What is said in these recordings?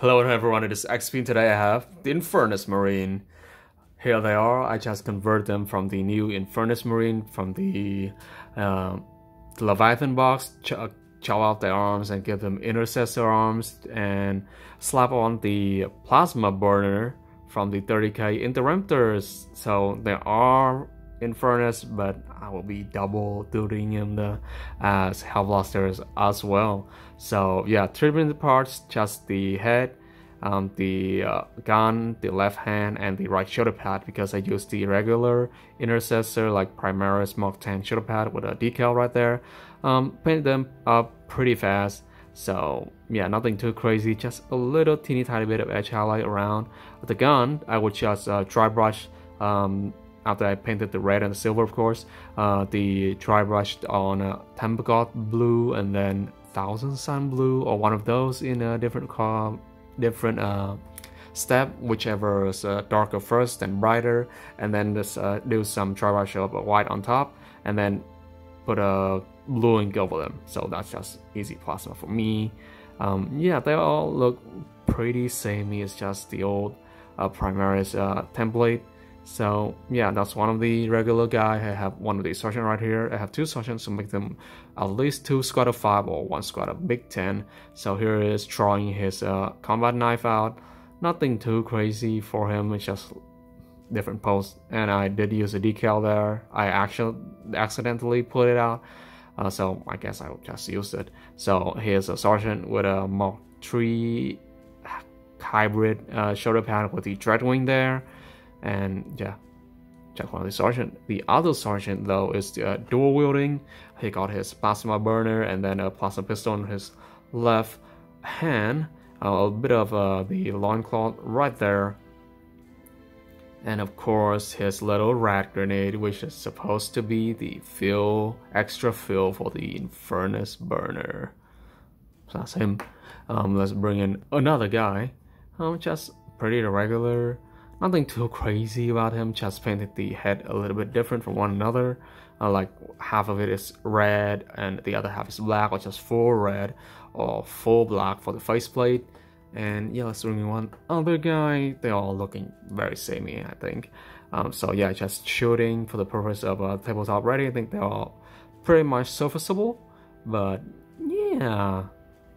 Hello everyone, it is XP today I have the Infernus Marine. Here they are, I just convert them from the new Infernus Marine from the, uh, the Leviathan box, ch uh, chow out their arms and give them Intercessor arms and slap on the Plasma Burner from the 30k Interemptors. So there are Infernus, but I will be double duting him the as Hellblasters as well. So yeah, three treatment parts, just the head, um, the uh, gun, the left hand, and the right shoulder pad because I use the regular intercessor like Primaris Mark 10 shoulder pad with a decal right there. Um, paint them up pretty fast. So yeah, nothing too crazy, just a little teeny tiny bit of edge highlight around. The gun, I would just uh, dry brush um, after I painted the red and the silver of course, uh, the dry brushed on a Temple Guard blue and then Thousand Sun blue or one of those in a different different uh, step, whichever is uh, darker first and brighter, and then just uh, do some dry brush of white on top, and then put a blue ink over them. So that's just easy plasma for me. Um, yeah, they all look pretty samey. It's just the old uh, Primaris uh, template. So yeah, that's one of the regular guy. I have one of the sergeant right here. I have two sergeants to make them at least two squad of five or one squad of big ten. So here is drawing his uh, combat knife out. Nothing too crazy for him. It's just different pose. And I did use a decal there. I actually accidentally put it out. Uh, so I guess I'll just use it. So here's a sergeant with a Mark 3 hybrid uh, shoulder pad with the Dreadwing there and yeah, check one of the sergeant. The other sergeant though is the uh, dual wielding. He got his plasma burner and then a plasma pistol on his left hand. Uh, a bit of uh, the loincloth right there. And of course his little rat grenade which is supposed to be the fuel, extra fuel for the Infernus burner. So that's him. Um, let's bring in another guy. Um, just pretty regular Nothing too crazy about him, just painted the head a little bit different from one another. Uh, like half of it is red and the other half is black or just full red or full black for the faceplate. And yeah, let's bring one other guy. They're all looking very samey, I think. Um, so yeah, just shooting for the purpose of a tabletop ready. I think they're all pretty much serviceable. But yeah,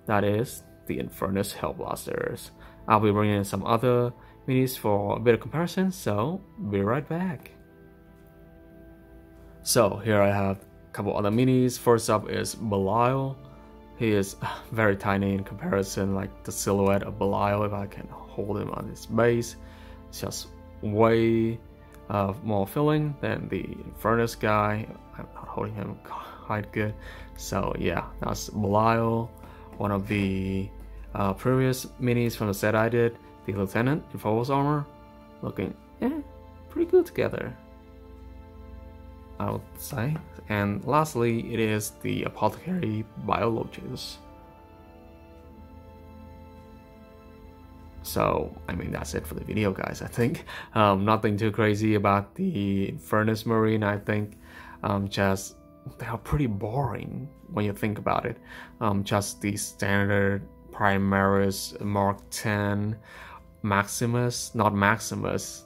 that is the Infernus Hellblasters. I'll be bringing in some other minis for a bit of comparison, so be right back. So here I have a couple other minis. First up is Belial. He is very tiny in comparison, like the silhouette of Belial, if I can hold him on his base. It's just way uh, more filling than the Infernus guy. I'm not holding him quite good. So yeah, that's Belial, one of the uh, previous minis from the set I did the lieutenant in full armor, looking eh, pretty good together. I would say. And lastly, it is the Apothecary Biologus. So, I mean, that's it for the video, guys, I think. Um, nothing too crazy about the Infernus Marine, I think. Um, just, they are pretty boring when you think about it. Um, just the standard Primaris Mark 10 Maximus, not Maximus,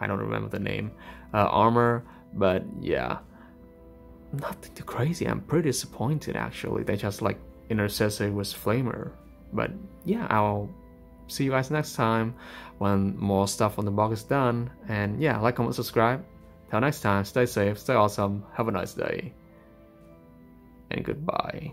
I don't remember the name, uh, armor, but yeah, nothing too crazy. I'm pretty disappointed actually. They just like Intercessor with Flamer, but yeah, I'll see you guys next time when more stuff on the box is done. And yeah, like, comment, subscribe. Till next time, stay safe, stay awesome, have a nice day, and goodbye.